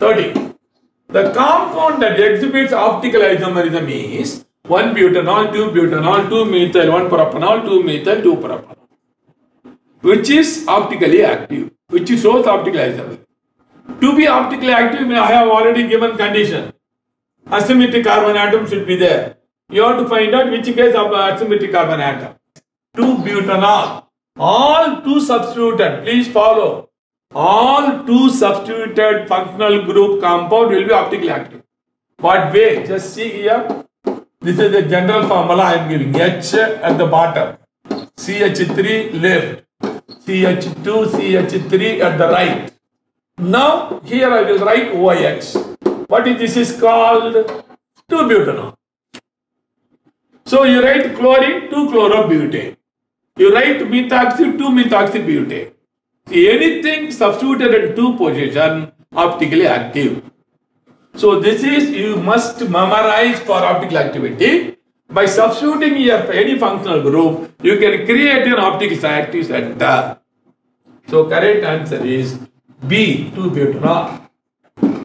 30. The compound that exhibits optical isomerism is 1 butanol, 2 butanol, 2 methyl, 1 propanol, 2 methyl, 2 propanol. Which is optically active, which shows optical isomerism. To be optically active, I have already given condition. Asymmetric carbon atom should be there. You have to find out which case of uh, asymmetric carbon atom. 2 butanol. All two substituted, please follow. All two substituted functional group compound will be optically active. What way? Just see here. This is the general formula I am giving. H at the bottom. CH3 left. CH2, CH3 at the right. Now, here I will write OH. What is this is called? 2-butanol. So, you write chlorine, 2-chlorobutane. You write methoxy, 2-methoxybutane. Anything substituted at 2 position, optically active. So, this is, you must memorize for optical activity. By substituting here any functional group, you can create an optical active center. So, correct answer is B, 2-butanol.